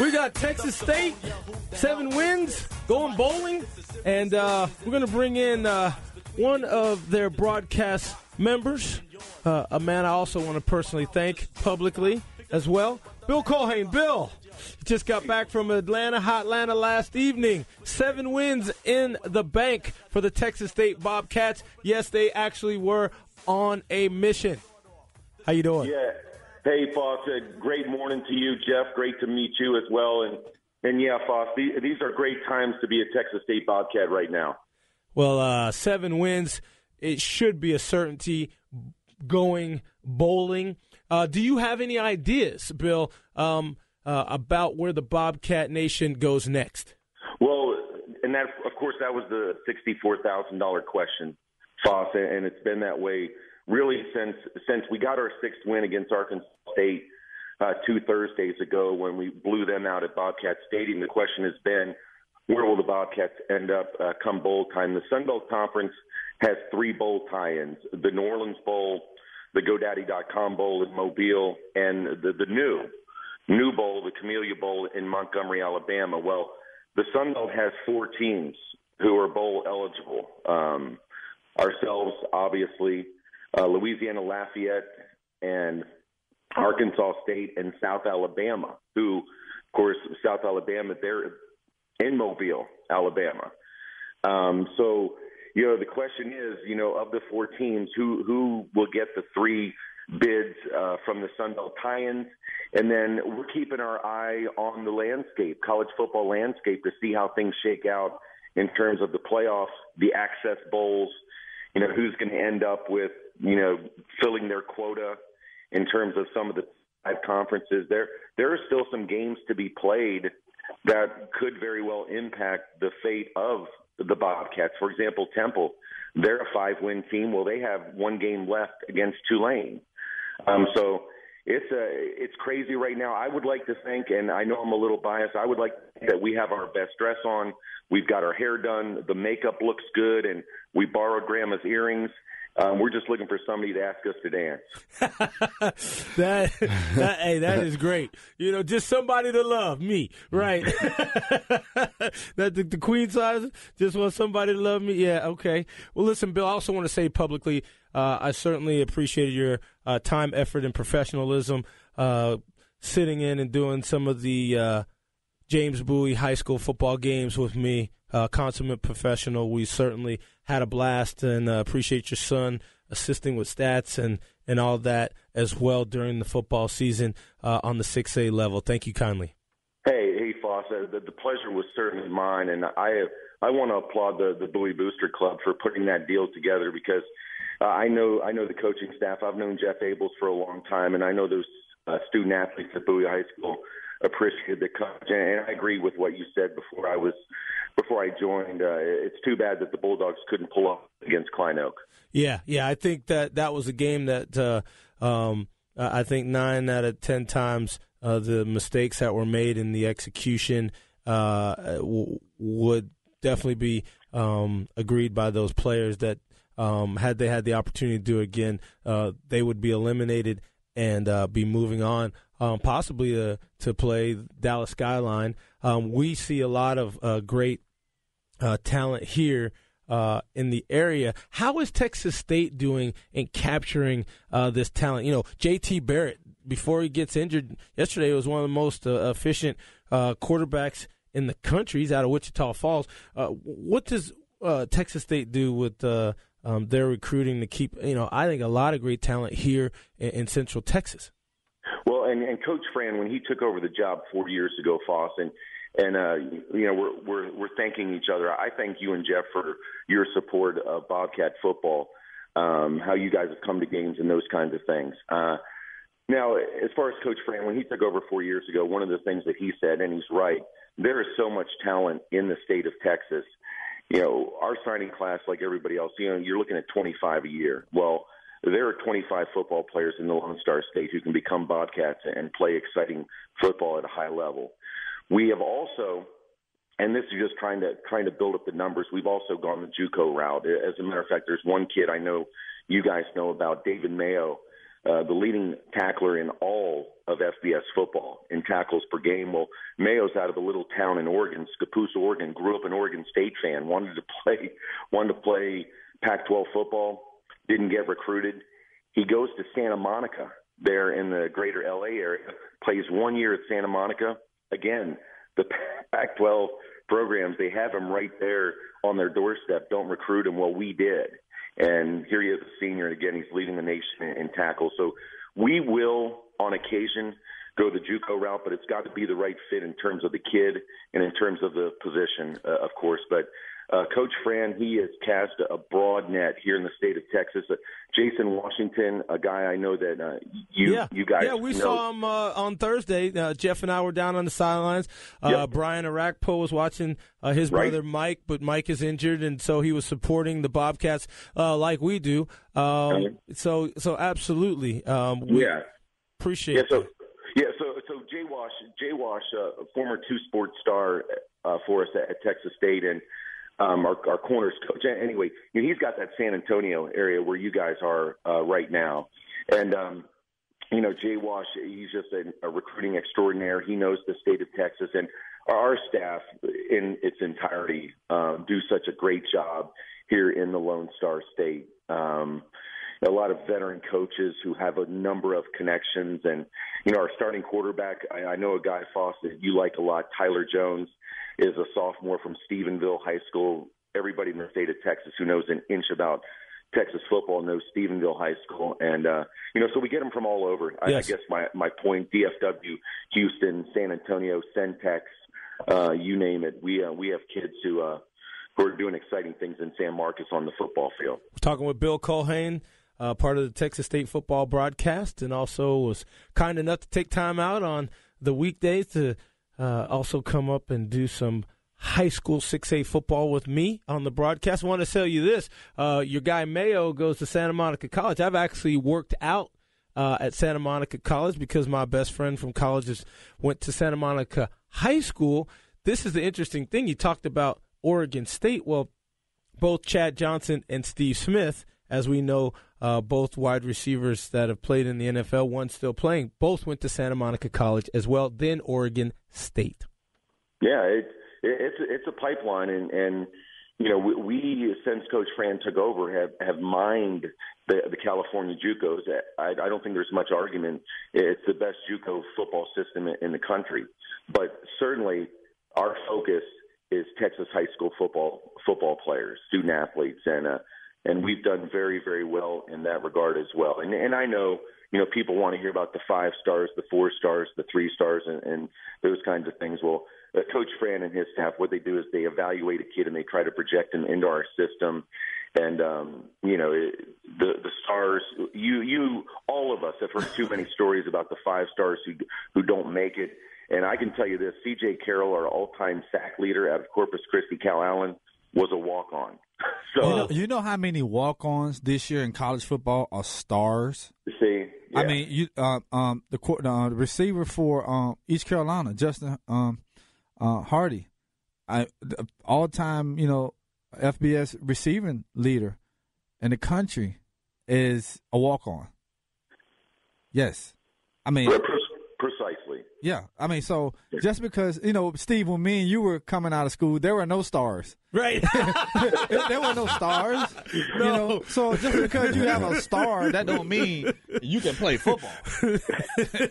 We got Texas State, seven wins, going bowling, and uh, we're going to bring in uh, one of their broadcast members, uh, a man I also want to personally thank publicly as well, Bill Culhane. Bill, just got back from Atlanta, Hot Atlanta last evening. Seven wins in the bank for the Texas State Bobcats. Yes, they actually were on a mission. How you doing? Yeah. Hey, Foss. Uh, great morning to you, Jeff. Great to meet you as well. And and yeah, Foss. These, these are great times to be a Texas State Bobcat right now. Well, uh, seven wins. It should be a certainty going bowling. Uh, do you have any ideas, Bill, um, uh, about where the Bobcat Nation goes next? Well, and that, of course, that was the sixty-four thousand dollar question, Foss, and it's been that way really since since we got our sixth win against Arkansas State uh, two Thursdays ago when we blew them out at Bobcat Stadium. The question has been, where will the Bobcats end up uh, come bowl time? The Sun Belt Conference has three bowl tie-ins: the New Orleans Bowl, the GoDaddy.com Bowl in Mobile, and the the new new bowl, the Camellia Bowl in Montgomery, Alabama. Well, the Sun Belt has four teams who are bowl eligible. Um, ourselves, obviously, uh, Louisiana Lafayette, and Arkansas State and South Alabama, who, of course, South Alabama, they're in Mobile, Alabama. Um, so, you know, the question is, you know, of the four teams, who who will get the three bids uh, from the Sun Belt tie-ins, and then we're keeping our eye on the landscape, college football landscape, to see how things shake out in terms of the playoffs, the access bowls. You know, who's going to end up with you know filling their quota in terms of some of the five conferences. There there are still some games to be played that could very well impact the fate of the Bobcats. For example, Temple, they're a five win team. Well, they have one game left against Tulane. Um, so it's a it's crazy right now. I would like to think, and I know I'm a little biased. I would like that we have our best dress on. We've got our hair done. The makeup looks good, and we borrowed Grandma's earrings. Um, we're just looking for somebody to ask us to dance. that, that, hey, that is great. You know, just somebody to love me, right? that the, the queen size just want somebody to love me. Yeah, okay. Well, listen, Bill. I also want to say publicly, uh, I certainly appreciated your uh, time, effort, and professionalism. Uh, sitting in and doing some of the uh, James Bowie high school football games with me uh, consummate professional. We certainly had a blast and uh, appreciate your son assisting with stats and, and all that as well during the football season uh, on the 6A level. Thank you kindly. Hey, hey, Foss. Uh, the, the pleasure was certainly mine, and I I want to applaud the the Bowie Booster Club for putting that deal together because uh, I know I know the coaching staff. I've known Jeff Abels for a long time, and I know those uh, student athletes at Bowie High School appreciated the coach. And I agree with what you said before I was before I joined. Uh, it's too bad that the Bulldogs couldn't pull off against Klein Oak. Yeah, yeah, I think that that was a game that uh, um, I think nine out of ten times uh, the mistakes that were made in the execution uh, w- would definitely be um, agreed by those players that um, had they had the opportunity to do it again, uh, they would be eliminated and uh, be moving on, um, possibly to, to play Dallas Skyline. Um, we see a lot of uh, great uh, talent here uh, in the area. How is Texas State doing in capturing uh, this talent? You know, JT Barrett, before he gets injured yesterday, was one of the most uh, efficient uh, quarterbacks in the country. He's out of Wichita Falls. Uh, what does Texas State do with um, their recruiting to keep? You know, I think a lot of great talent here in, in Central Texas. And, and Coach Fran, when he took over the job four years ago, Foss, and and uh, you know we're we're we're thanking each other. I thank you and Jeff for your support of Bobcat football, um, how you guys have come to games and those kinds of things. Uh, now, as far as Coach Fran, when he took over four years ago, one of the things that he said, and he's right, there is so much talent in the state of Texas. You know, our signing class, like everybody else, you know, you're looking at 25 a year. Well, there are 25 football players in the Lone Star State who can become Bobcats and play exciting football at a high level. We have also, and this is just trying to trying to build up the numbers. We've also gone the JUCO route. As a matter of fact, there's one kid I know you guys know about, David Mayo, uh, the leading tackler in all of FBS football in tackles per game. Well, Mayo's out of a little town in Oregon, Scappoose, Oregon. Grew up an Oregon State fan. Wanted to play, wanted to play Pac-12 football. Didn't get recruited. He goes to Santa Monica, there in the greater LA area, plays one year at Santa Monica. Again, the Pac 12 programs, they have him right there on their doorstep. Don't recruit him. Well, we did. And here he is, a senior, and again, he's leading the nation in, tackles. So we will, on occasion, go the JUCO route, but it's got to be the right fit in terms of the kid and in terms of the position, uh, of course. But uh, Coach Fran, he has cast a broad net here in the state of Texas. Uh, Jason Washington, a guy I know that uh, you yeah. you guys yeah we know. saw him uh, on Thursday. Uh, Jeff and I were down on the sidelines. Uh, Yep. Brian Orakpo was watching uh, his Right. brother Mike, but Mike is injured, and so he was supporting the Bobcats uh, like we do. Um, so so absolutely, um, we Yeah, appreciate. yeah. So that. yeah, so so Jay Wash, Jay Wash, uh, former two sports star uh, for us at, at Texas State, and um, our, our corners coach. Anyway, you know, he's got that San Antonio area where you guys are uh, right now, and um, you know Jay Wash, he's just a, a recruiting extraordinaire. He knows the state of Texas, and our staff in its entirety um, do such a great job here in the Lone Star State. Um, a lot of veteran coaches who have a number of connections, and you know our starting quarterback. I, I know a guy, Foss, that you like a lot. Tyler Jones is a sophomore from Stephenville High School. Everybody in the state of Texas who knows an inch about Texas football knows Stephenville High School, and uh, you know, so we get them from all over. I, I guess my my point: DFW, Houston, San Antonio, Centex, uh, you name it. We uh, we have kids who uh, who are doing exciting things in San Marcos on the football field. talking with Bill Culhane, uh, part of the Texas State football broadcast, and also was kind enough to take time out on the weekdays to uh, also come up and do some high school 6A football with me on the broadcast. I want to tell you this uh, your guy Mayo goes to Santa Monica College. I've actually worked out. Uh, at Santa Monica College, because my best friend from colleges went to Santa Monica High School. This is the interesting thing. You talked about Oregon State. Well, both Chad Johnson and Steve Smith, as we know, uh, both wide receivers that have played in the NFL, one still playing, both went to Santa Monica College as well, then Oregon State. Yeah, it, it, it's it's a pipeline, and and you know we, we since Coach Fran took over have have mined the the California JUCOs. I, I don't think there's much argument. It's the best JUCO football system in, the country, but certainly our focus is Texas high school football football players, student athletes, and uh, and we've done very very well in that regard as well. And and I know you know people want to hear about the five stars, the four stars, the three stars, and, and those kinds of things. Well, uh, Coach Fran and his staff, what they do is they evaluate a kid and they try to project him into our system. And um, you know it, the the stars. You you all of us have heard too many stories about the five stars who who don't make it. And I can tell you this: C.J. Carroll, our all-time sack leader out of Corpus Christi, Calallen, was a walk-on. So You know, you know how many walk-ons this year in college football are stars? see, I mean, you uh, um the uh, the receiver for um East Carolina, Justin um uh, Hardy, I the all-time you know FBS receiving leader in the country is a walk-on. Yes, I mean precisely. yeah, I mean so just because you know Steve, when me and you were coming out of school, there were no stars. Right. there were no stars. You know, so just because you have a star, that don't mean you can play football.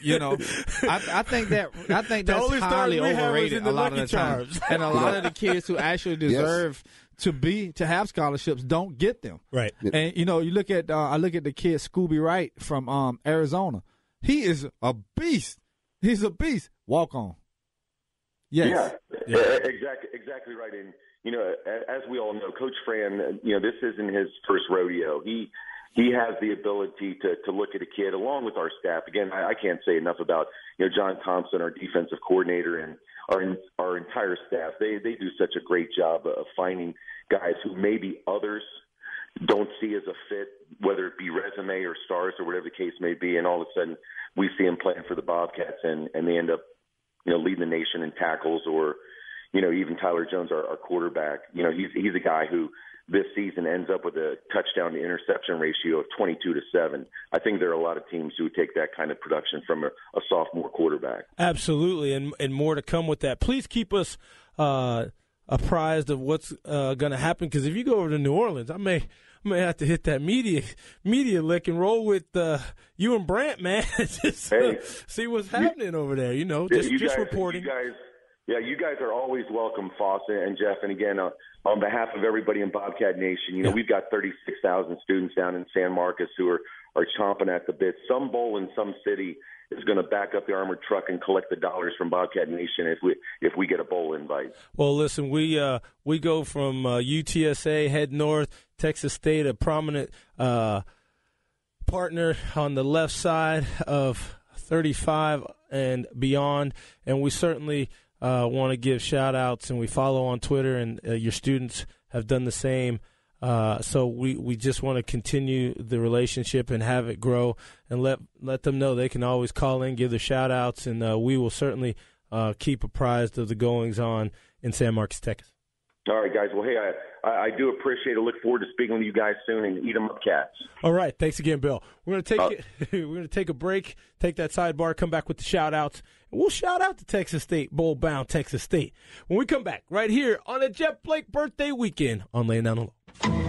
you know, I, I think that I think The that's only highly we have was overrated a lot of the time, and a lot of the kids who actually deserve to be to have scholarships don't get them. right. And you know, you look at uh, I look at the kid Scooby Wright from um, Arizona. He is a beast. He's a beast. Walk on. Yes. Yeah, e- exactly, exactly right. And you know, as we all know, Coach Fran, you know, this isn't his first rodeo. He he has the ability to to look at a kid along with our staff. Again, I, I can't say enough about you know John Thompson, our defensive coordinator, and our our entire staff. They they do such a great job of finding guys who maybe others don't see as a fit, whether it be resume or stars or whatever the case may be, and all of a sudden we see them playing for the Bobcats and and they end up you know, leading the nation in tackles or, you know, even Tyler Jones, our, our quarterback, you know, he's, he's a guy who this season ends up with a touchdown to interception ratio of 22 to 7. I think there are a lot of teams who would take that kind of production from a, a sophomore quarterback. Absolutely, and and more to come with that. Please keep us uh, apprised of what's uh, going to happen because if you go over to New Orleans, I may I may have to hit that media media lick and roll with uh, you and Brant, man. just hey, see what's happening you, over there. You know, just you just guys, reporting. You guys, yeah, you guys are always welcome, Foss and Jeff. And again, uh, on behalf of everybody in Bobcat Nation, you know, yeah. we've got 36,000 students down in San Marcos who are, are chomping at the bit. Some bowl in some city is going to back up the armored truck and collect the dollars from Bobcat Nation if we if we get a bowl invite. Well, listen, we uh, we go from uh, UTSA head north, Texas State, a prominent uh, partner on the left side of 35 and beyond, and we certainly uh, want to give shout outs and we follow on Twitter, and uh, your students have done the same. Uh, so we, we just want to continue the relationship and have it grow and let let them know they can always call in, give their shout outs, and uh, we will certainly uh, keep apprised of the goings on in San Marcos, Texas. All right, guys. Well, hey, I, I, do appreciate it. Look forward to speaking with you guys soon and eat them up cats. All right. Thanks again, Bill. We're gonna take uh. We're gonna take a break, take that sidebar, come back with the shout outs. We'll shout out to Texas State, bowl bound Texas State. When we come back, right here on a Jeff Blake birthday weekend on Laying Down the Law you